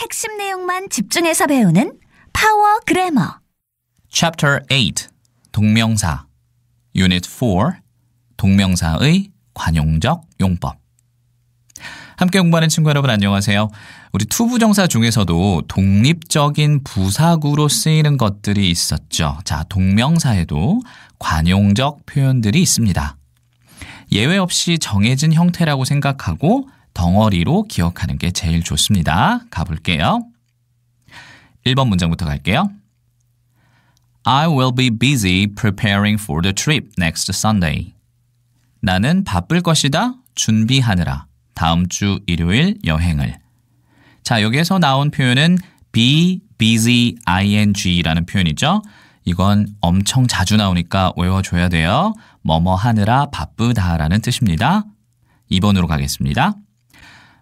핵심 내용만 집중해서 배우는 Power Grammar. Chapter 8 동명사 Unit 4 동명사의 관용적 용법 함께 공부하는 친구 여러분 안녕하세요. 우리 투부정사 중에서도 독립적인 부사구로 쓰이는 것들이 있었죠. 자, 동명사에도 관용적 표현들이 있습니다. 예외 없이 정해진 형태라고 생각하고 덩어리로 기억하는 게 제일 좋습니다. 가볼게요. 1번 문장부터 갈게요. I will be busy preparing for the trip next Sunday. 나는 바쁠 것이다. 준비하느라. 다음 주 일요일 여행을. 자, 여기에서 나온 표현은 be busy ing라는 표현이죠. 이건 엄청 자주 나오니까 외워줘야 돼요. 뭐뭐 하느라 바쁘다라는 뜻입니다. 2번으로 가겠습니다.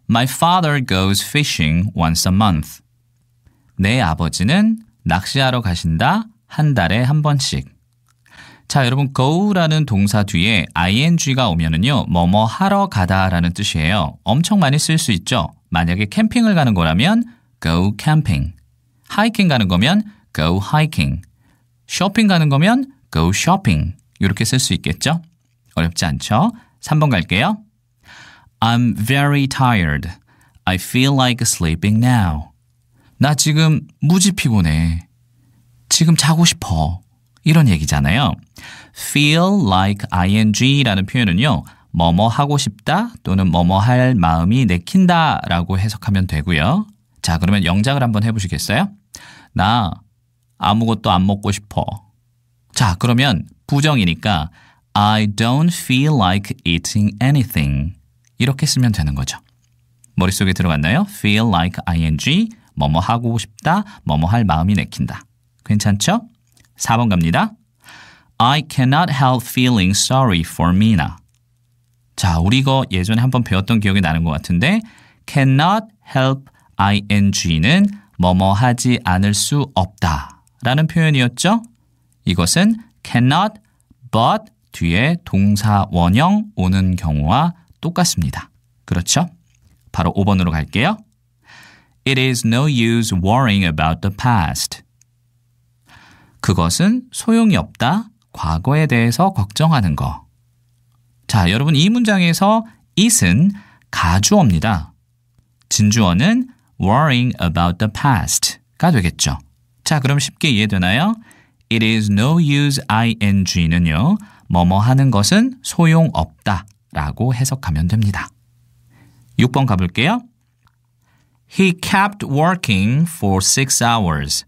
My father goes fishing once a month. 내 아버지는 낚시하러 가신다 한 달에 한 번씩. 자, 여러분 go라는 동사 뒤에 ing가 오면은요. 뭐뭐 하러 가다라는 뜻이에요. 엄청 많이 쓸 수 있죠. 만약에 캠핑을 가는 거라면 go camping. 하이킹 가는 거면 go hiking. 쇼핑 가는 거면 go shopping. 이렇게 쓸 수 있겠죠? 어렵지 않죠? 3번 갈게요. I'm very tired. I feel like sleeping now. 나 지금 무지 피곤해. 지금 자고 싶어. 이런 얘기잖아요. feel like ing라는 표현은요. 뭐뭐 하고 싶다 또는 뭐뭐 할 마음이 내킨다 라고 해석하면 되고요. 자, 그러면 영작을 한번 해보시겠어요? 나 아무것도 안 먹고 싶어. 자, 그러면 부정이니까 I don't feel like eating anything. 이렇게 쓰면 되는 거죠. 머릿속에 들어갔나요? feel like ing, 뭐뭐 하고 싶다, 뭐뭐 할 마음이 내킨다. 괜찮죠? 4번 갑니다. I cannot help feeling sorry for Mina. 자, 우리 이거 예전에 한번 배웠던 기억이 나는 것 같은데 cannot help ing는 뭐뭐 하지 않을 수 없다 라는 표현이었죠? 이것은 cannot but 뒤에 동사 원형 오는 경우와 똑같습니다. 그렇죠? 바로 5번으로 갈게요. It is no use worrying about the past. 그것은 소용이 없다. 과거에 대해서 걱정하는 거. 자, 여러분 이 문장에서 it은 가주어입니다. 진주어는 worrying about the past가 되겠죠. 자, 그럼 쉽게 이해되나요? It is no use ing는요. 뭐뭐 하는 것은 소용없다 라고 해석하면 됩니다. 6번 가볼게요. He kept working for six hours.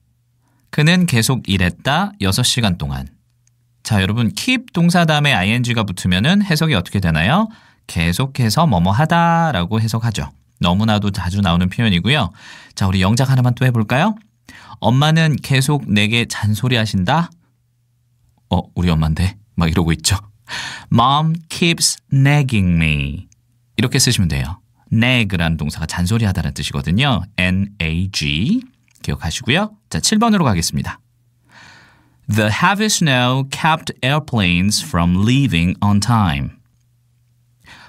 그는 계속 일했다 6시간 동안. 자, 여러분 keep 동사 다음에 ing가 붙으면은 해석이 어떻게 되나요? 계속해서 뭐뭐 하다라고 해석하죠. 너무나도 자주 나오는 표현이고요. 자, 우리 영작 하나만 또 해볼까요? 엄마는 계속 내게 잔소리 하신다? 어, 우리 엄마인데? 막 이러고 있죠. Mom keeps nagging me. 이렇게 쓰시면 돼요. nag라는 동사가 잔소리하다는 뜻이거든요. n-a-g 기억하시고요. 자, 7번으로 가겠습니다. The heavy snow kept airplanes from leaving on time.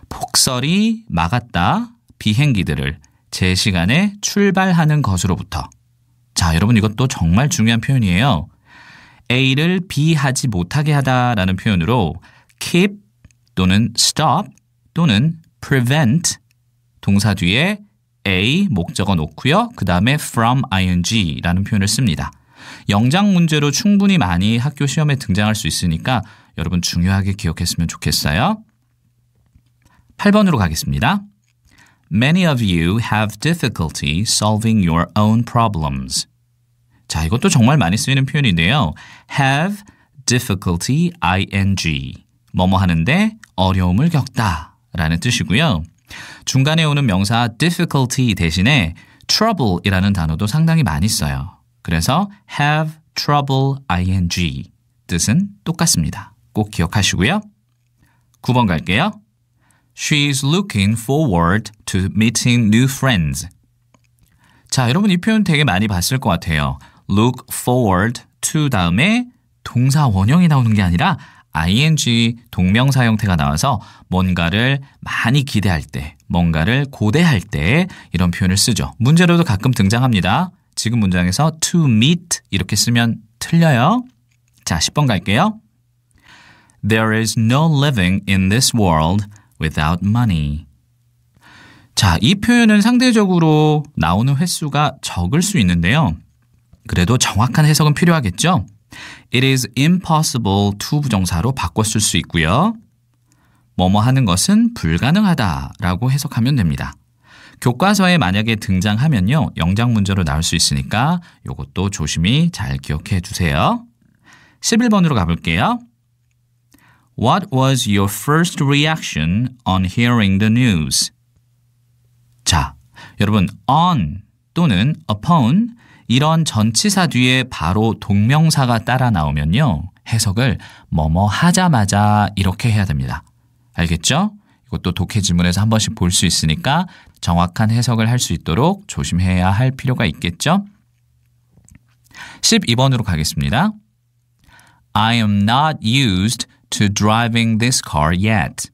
폭설이 막았다 비행기들을 제 시간에 출발하는 것으로부터. 자, 여러분 이것도 정말 중요한 표현이에요. A를 B 하지 못하게 하다라는 표현으로 keep 또는 stop 또는 prevent 동사 뒤에 a 목적어 놓고요. 그 다음에 from ing라는 표현을 씁니다. 영장 문제로 충분히 많이 학교 시험에 등장할 수 있으니까 여러분 중요하게 기억했으면 좋겠어요. 8번으로 가겠습니다. Many of you have difficulty solving your own problems. 자, 이것도 정말 많이 쓰이는 표현인데요. have difficulty ing. 뭐뭐 하는데 어려움을 겪다 라는 뜻이고요. 중간에 오는 명사 difficulty 대신에 trouble이라는 단어도 상당히 많이 써요. 그래서 have trouble ing 뜻은 똑같습니다. 꼭 기억하시고요. 9번 갈게요. She's looking forward to meeting new friends. 자, 여러분 이 표현 되게 많이 봤을 것 같아요. look forward to 다음에 동사 원형이 나오는 게 아니라 ing 동명사 형태가 나와서 뭔가를 많이 기대할 때, 뭔가를 고대할 때 이런 표현을 쓰죠. 문제로도 가끔 등장합니다. 지금 문장에서 to meet 이렇게 쓰면 틀려요. 자, 10번 갈게요. There is no living in this world without money. 자, 이 표현은 상대적으로 나오는 횟수가 적을 수 있는데요. 그래도 정확한 해석은 필요하겠죠? It is impossible to 부정사로 쓸수 있고요. 뭐뭐 하는 것은 불가능하다라고 해석하면 됩니다. 교과서에 만약에 등장하면요. 영장 문제로 나올 수 있으니까 이것도 조심히 잘 기억해 두세요. 11번으로 가볼게요. What was your first reaction on hearing the news? 자, 여러분 on 또는 upon 이런 전치사 뒤에 바로 동명사가 따라 나오면요. 해석을 뭐뭐 하자마자 이렇게 해야 됩니다. 알겠죠? 이것도 독해 지문에서 한 번씩 볼 수 있으니까 정확한 해석을 할 수 있도록 조심해야 할 필요가 있겠죠? 12번으로 가겠습니다. I am not used to driving this car yet.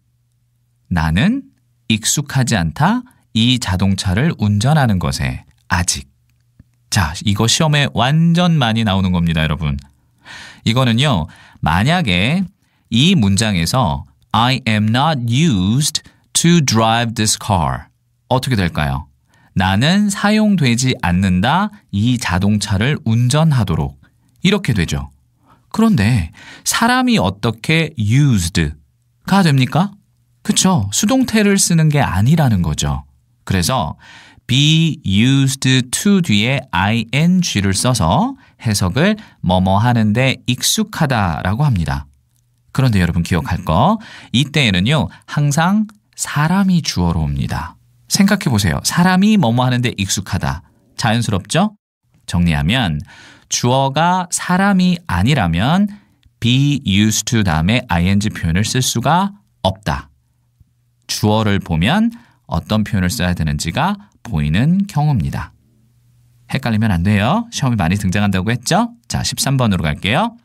나는 익숙하지 않다 이 자동차를 운전하는 것에 아직. 자, 이거 시험에 완전 많이 나오는 겁니다, 여러분. 이거는요, 만약에 이 문장에서 I am not used to drive this car. 어떻게 될까요? 나는 사용되지 않는다 이 자동차를 운전하도록. 이렇게 되죠. 그런데 사람이 어떻게 used가 됩니까? 그쵸. 수동태를 쓰는 게 아니라는 거죠. 그래서 be used to 뒤에 ing를 써서 해석을 뭐뭐 하는데 익숙하다라고 합니다. 그런데 여러분 기억할 거 이때에는요 항상 사람이 주어로 옵니다. 생각해 보세요. 사람이 뭐뭐 하는데 익숙하다. 자연스럽죠? 정리하면 주어가 사람이 아니라면 be used to 다음에 ing 표현을 쓸 수가 없다. 주어를 보면 어떤 표현을 써야 되는지가 보이는 경우입니다. 헷갈리면 안 돼요. 시험에 많이 등장한다고 했죠? 자, 13번으로 갈게요.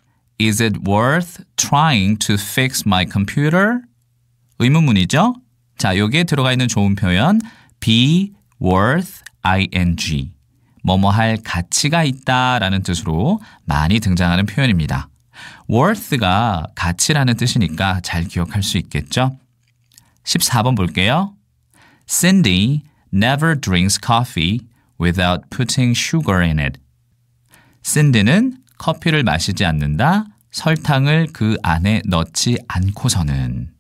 Is it worth trying to fix my computer? 의문문이죠? 자, 여기에 들어가 있는 좋은 표현 be worth ing 뭐뭐 할 가치가 있다라는 뜻으로 많이 등장하는 표현입니다. worth가 가치라는 뜻이니까 잘 기억할 수 있겠죠? 14번 볼게요. Cindy never drinks coffee without putting sugar in it. 신디는 커피를 마시지 않는다. 설탕을 그 안에 넣지 않고서는.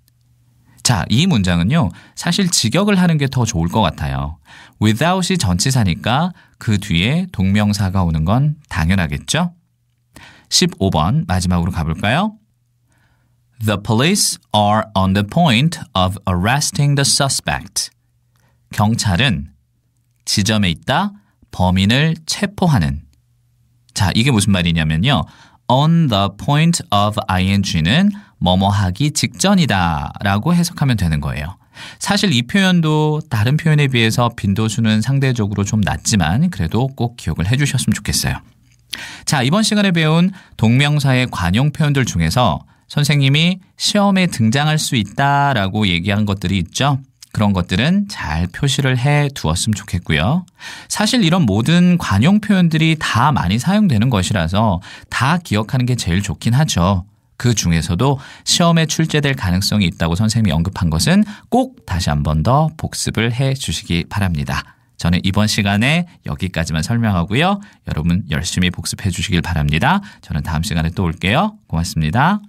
자, 이 문장은요, 사실 직역을 하는 게 더 좋을 것 같아요. without이 전치사니까 그 뒤에 동명사가 오는 건 당연하겠죠? 15번 마지막으로 가볼까요? The police are on the point of arresting the suspect. 경찰은 지점에 있다 범인을 체포하는. 자, 이게 무슨 말이냐면요. on the point of ing는 뭐뭐 하기 직전이다 라고 해석하면 되는 거예요. 사실 이 표현도 다른 표현에 비해서 빈도수는 상대적으로 좀 낮지만 그래도 꼭 기억을 해 주셨으면 좋겠어요. 자, 이번 시간에 배운 동명사의 관용 표현들 중에서 선생님이 시험에 등장할 수 있다라고 얘기한 것들이 있죠. 그런 것들은 잘 표시를 해 두었으면 좋겠고요. 사실 이런 모든 관용 표현들이 다 많이 사용되는 것이라서 다 기억하는 게 제일 좋긴 하죠. 그 중에서도 시험에 출제될 가능성이 있다고 선생님이 언급한 것은 꼭 다시 한 번 더 복습을 해 주시기 바랍니다. 저는 이번 시간에 여기까지만 설명하고요. 여러분 열심히 복습해 주시길 바랍니다. 저는 다음 시간에 또 올게요. 고맙습니다.